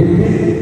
Ele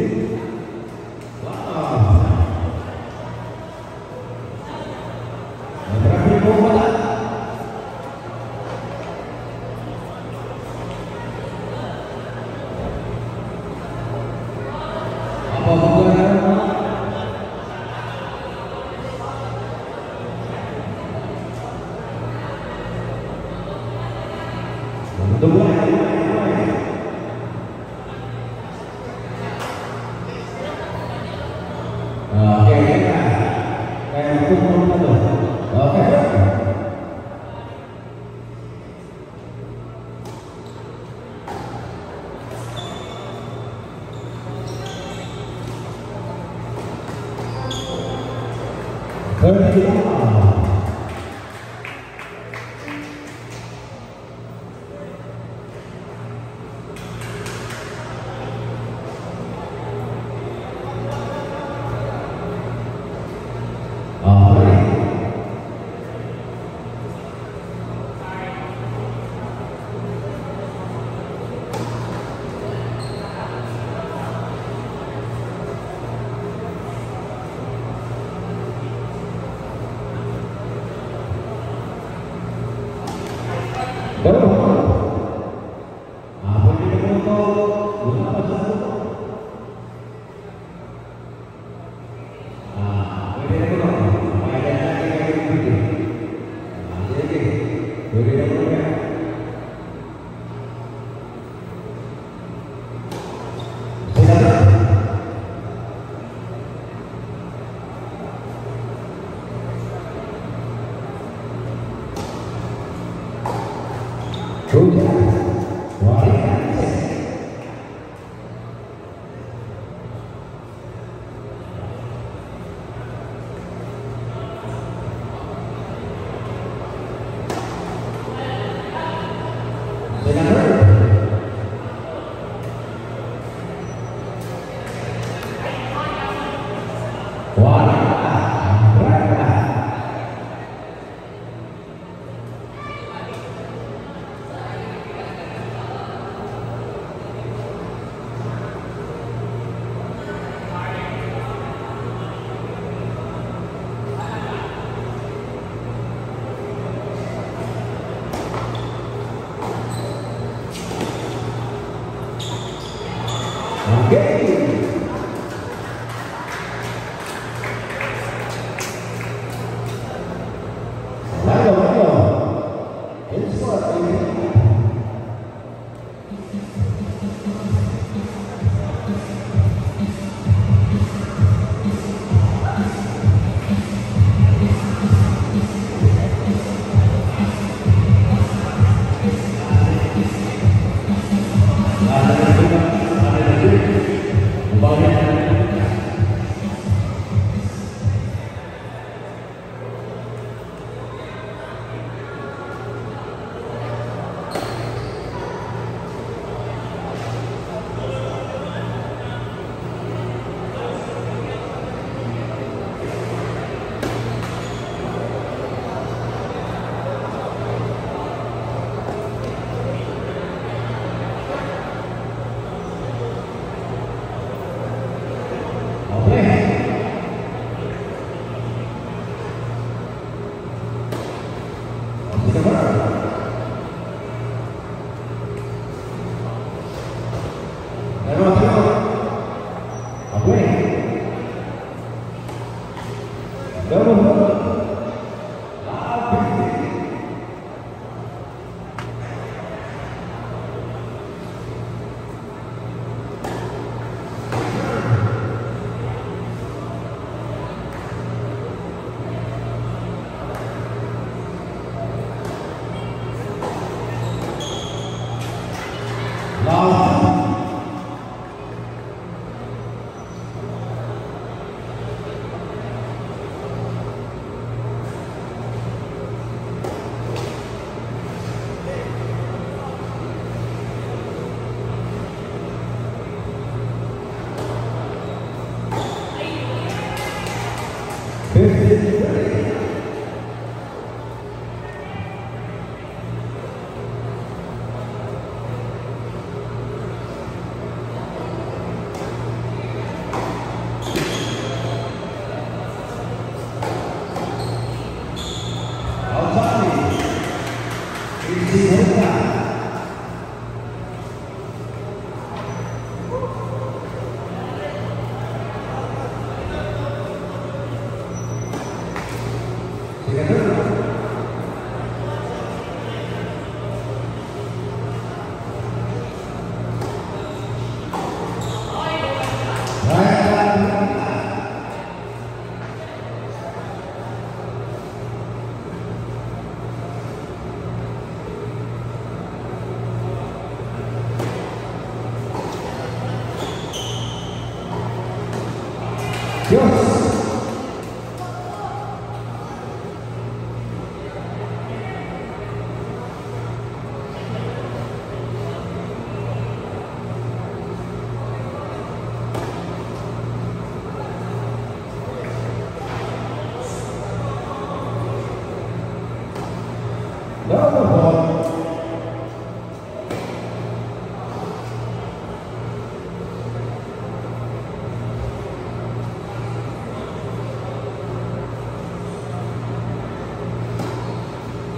아.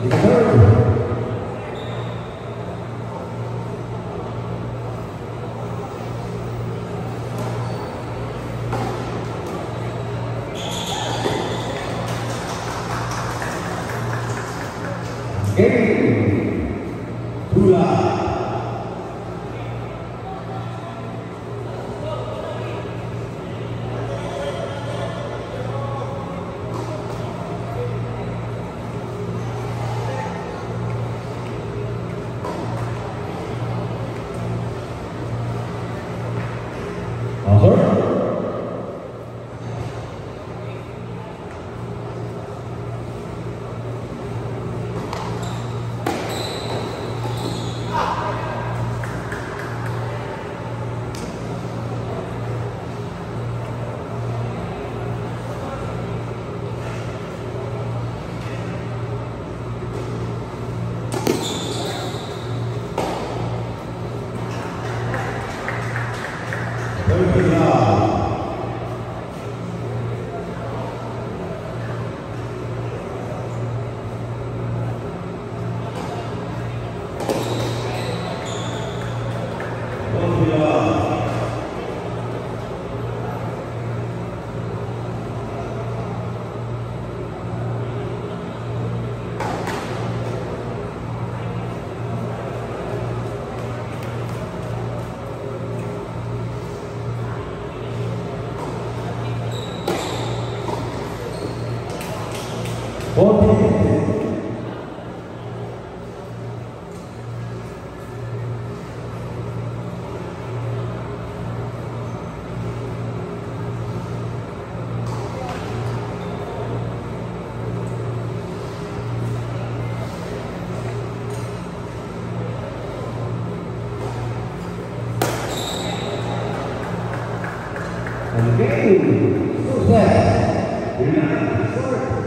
Obrigado. And the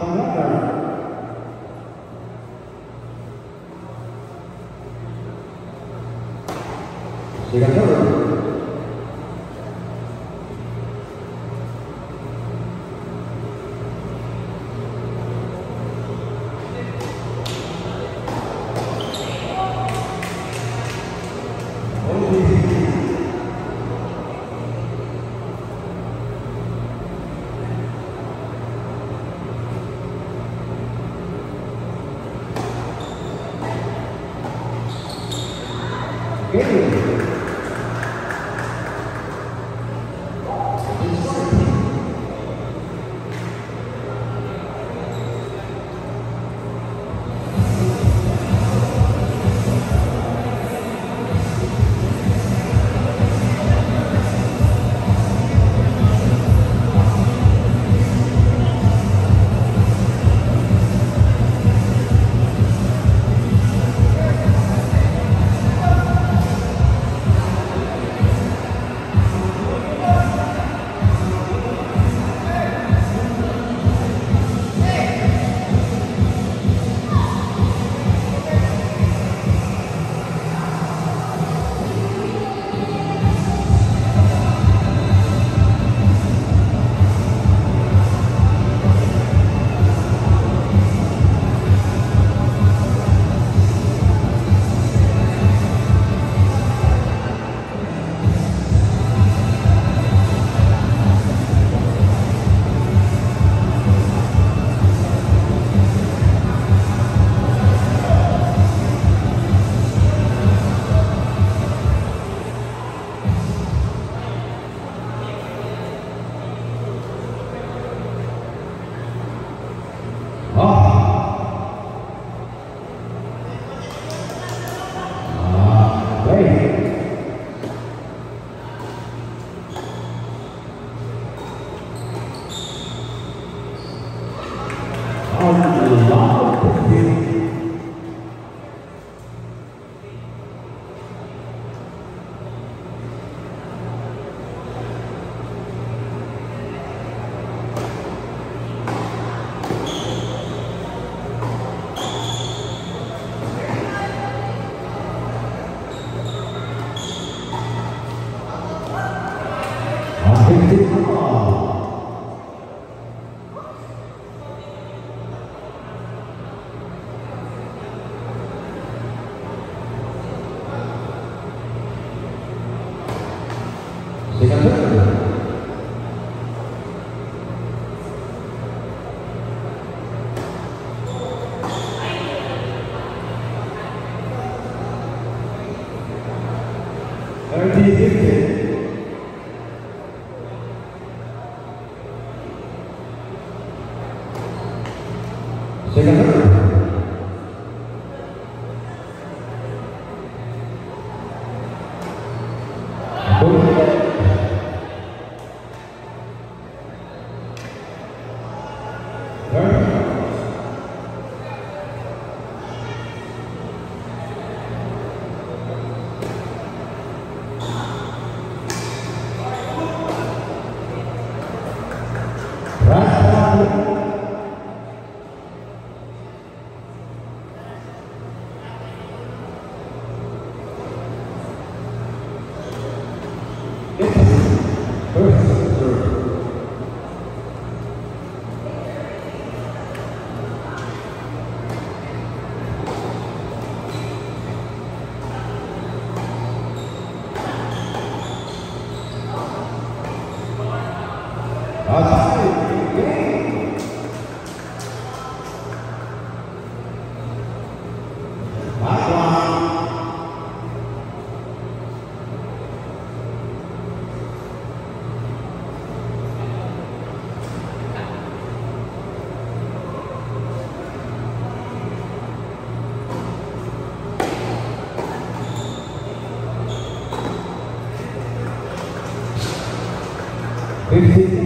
Another. Obrigado. 15.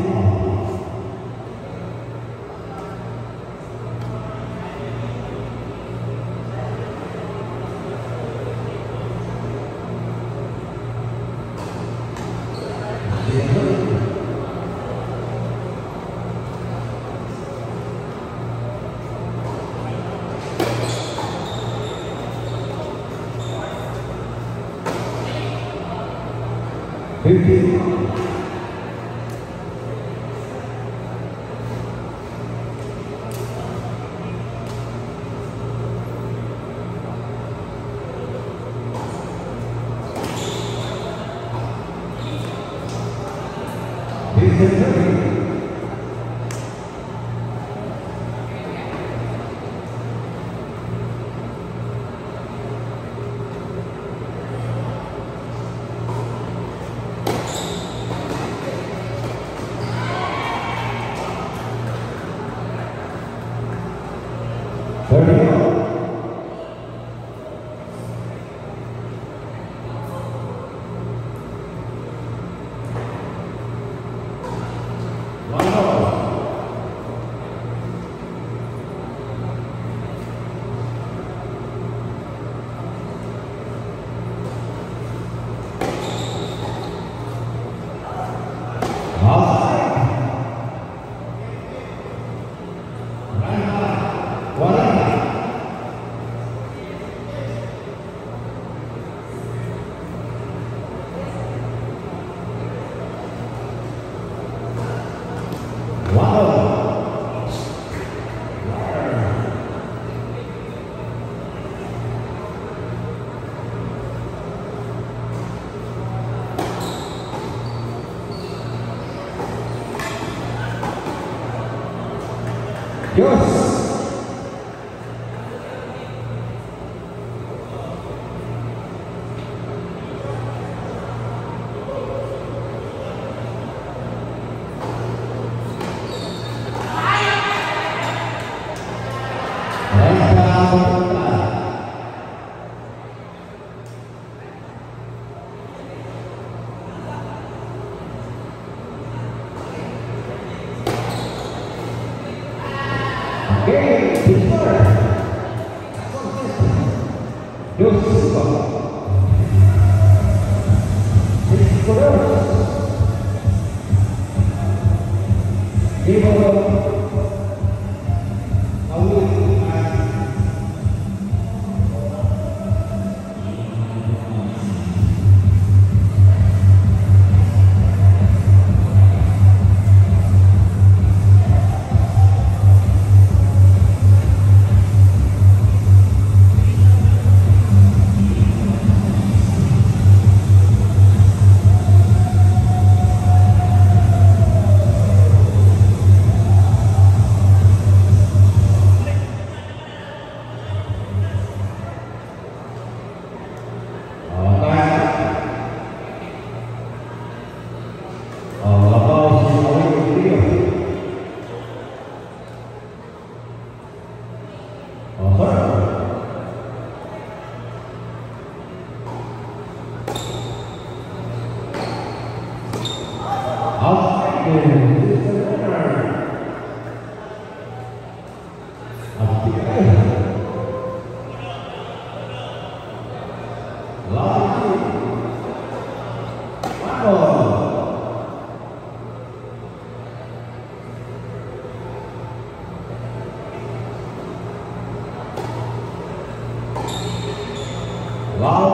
Wow,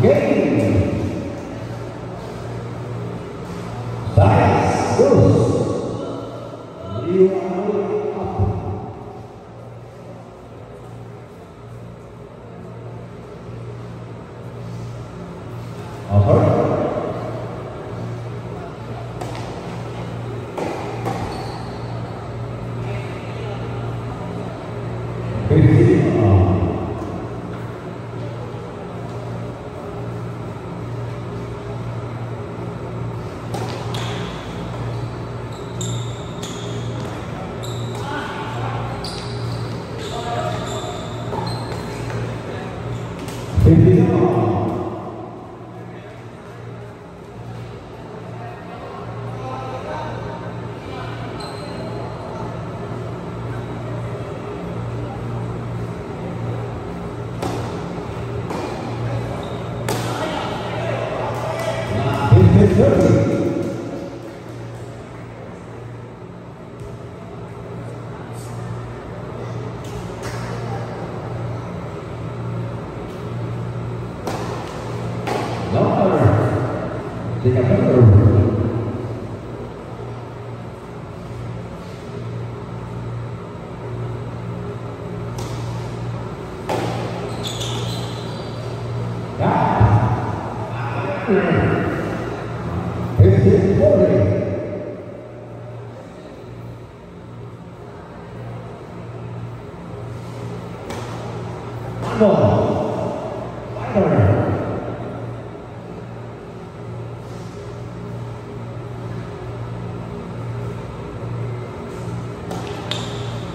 ¿Qué?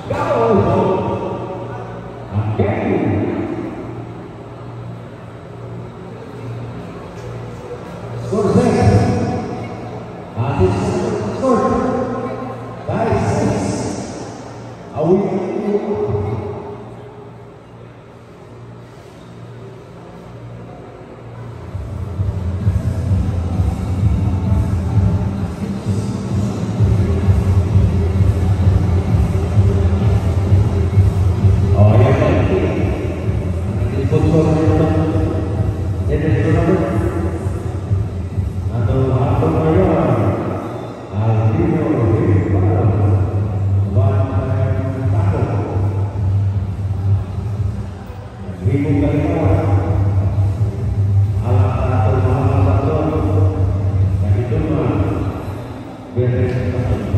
Garoto! Amém! verdadeiramente.